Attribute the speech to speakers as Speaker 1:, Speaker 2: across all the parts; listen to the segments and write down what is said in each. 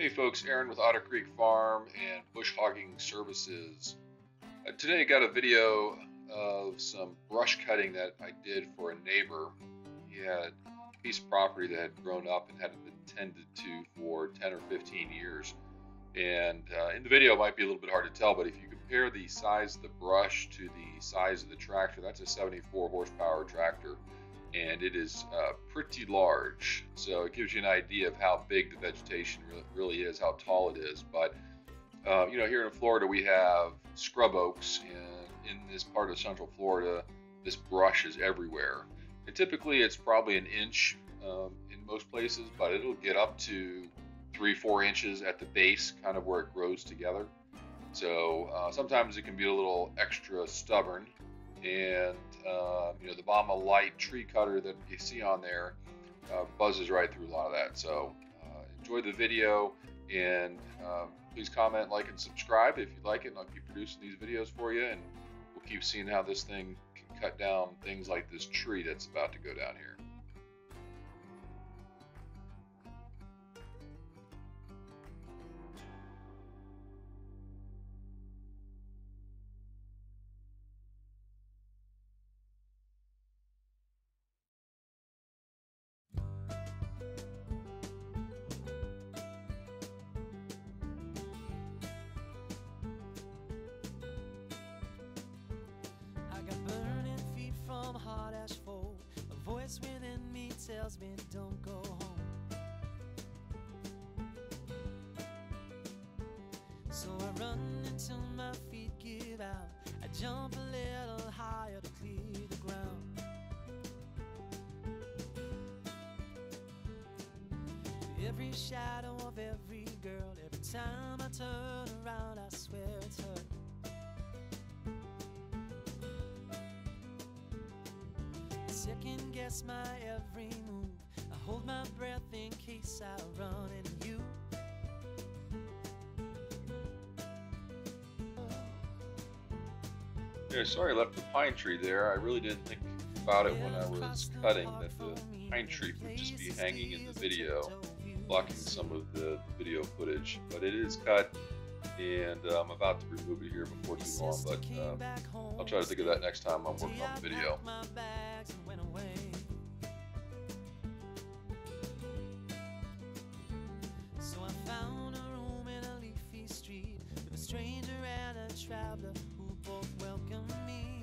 Speaker 1: Hey folks, Aaron with Otter Creek Farm and Bush Hogging Services. Uh, today I got a video of some brush cutting that I did for a neighbor. He had a piece of property that had grown up and hadn't been tended to for 10 or 15 years. And uh, in the video it might be a little bit hard to tell, but if you compare the size of the brush to the size of the tractor, that's a 74 horsepower tractor and it is uh, pretty large. So it gives you an idea of how big the vegetation really, really is, how tall it is. But uh, you know, here in Florida we have scrub oaks, and in this part of Central Florida, this brush is everywhere. And typically, it's probably an inch um, in most places, but it'll get up to three, four inches at the base, kind of where it grows together. So uh, sometimes it can be a little extra stubborn, and uh, you know the Baumalight tree cutter that you see on there uh, buzzes right through a lot of that. So uh, enjoy the video and um, please comment, like, and subscribe if you like it. And I'll keep producing these videos for you, and we'll keep seeing how this thing can cut down things like this tree that's about to go down here.
Speaker 2: Voice within me tells me don't go home. So I run until my feet give out. I jump a little higher to clear the ground. Every shadow of every girl, every time I turn around, I swear second guess my every move. I hold my breath in case I run into you.
Speaker 1: Yeah, sorry I left the pine tree there. I really didn't think about it when I was cutting that the pine tree would just be hanging in the video, blocking some of the video footage. But it is cut, and uh, I'm about to remove it here before too long. But uh, I'll try to think of that next time I'm working on the video.
Speaker 2: stranger and a traveler who both welcome me.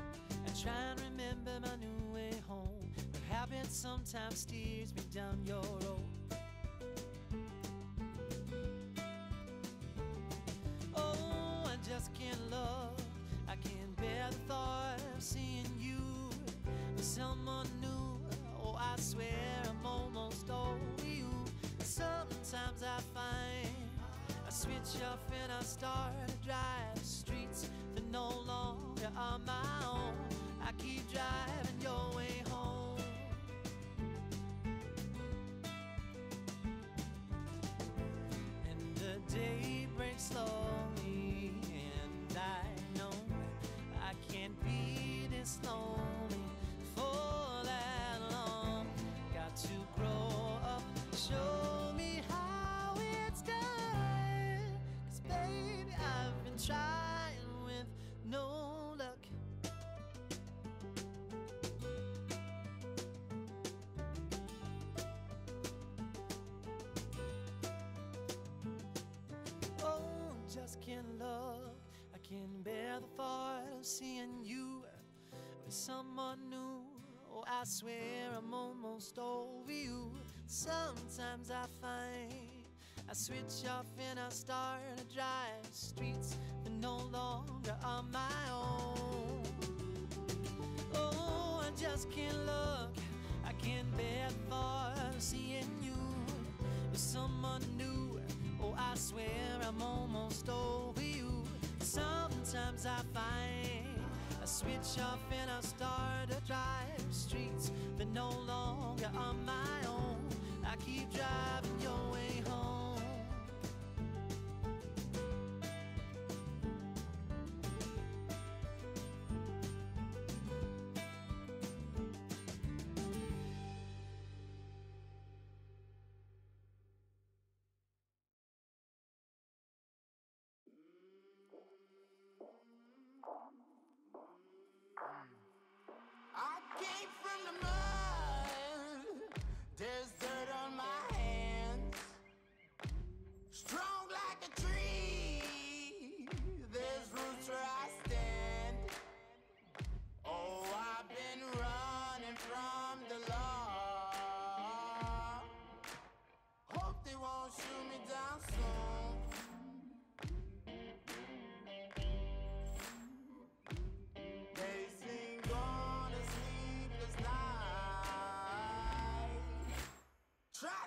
Speaker 2: I try and remember my new way home, but habit sometimes steers me down your road. Switch off and I start to drive streets that no longer are my own. I keep driving just can't love. I can't bear the thought of seeing you with someone new. Oh, I swear I'm almost over you. Sometimes I find I switch off and I start to drive streets that no longer are my own. Oh, I just can't look. Sometimes I find I switch off and I start to drive streets that no longer are my own. I keep driving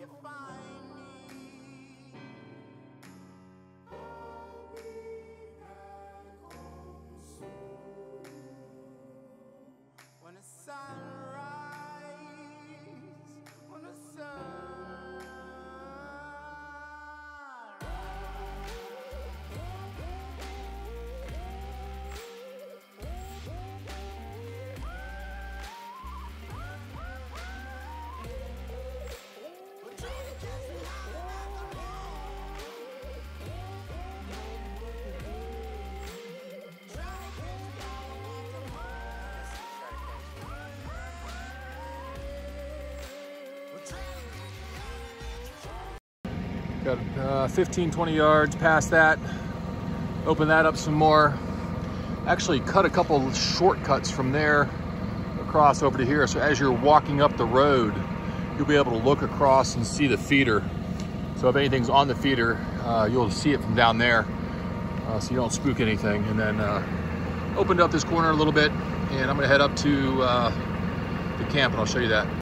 Speaker 3: You find
Speaker 1: Got uh, 15, 20 yards past that. Open that up some more. Actually cut a couple shortcuts from there across over to here. So as you're walking up the road, you'll be able to look across and see the feeder. So if anything's on the feeder, uh, you'll see it from down there. Uh, so you don't spook anything. And then uh, opened up this corner a little bit and I'm gonna head up to uh, the camp and I'll show you that.